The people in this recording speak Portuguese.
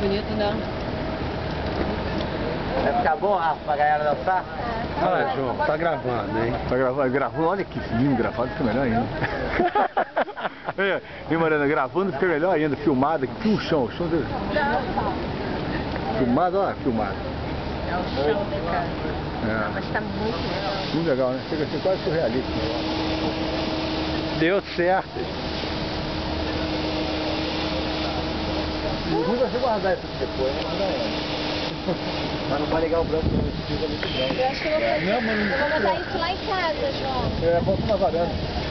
Bonito não. Vai ficar bom, Rafa, pra galera dançar? Ah, João, tá gravando, hein? Tá gravando, gravando, olha que lindo gravado, fica melhor ainda. é, e Mariana, gravando fica melhor ainda, filmado aqui, filma o chão, o chão dele. Filmado, olha, filmado. É o chão, né, cara? É, Mas tá muito legal. muito legal, né? Chega a ser quase surrealista. Deu certo. Nunca se guardar isso aqui depois, né? Guardar ela. Mas não vai ligar o branco, não, esse fica muito branco. Eu acho que eu vou fazer. Não, mas Eu vou botar isso lá em casa, João. É, bota na varanda.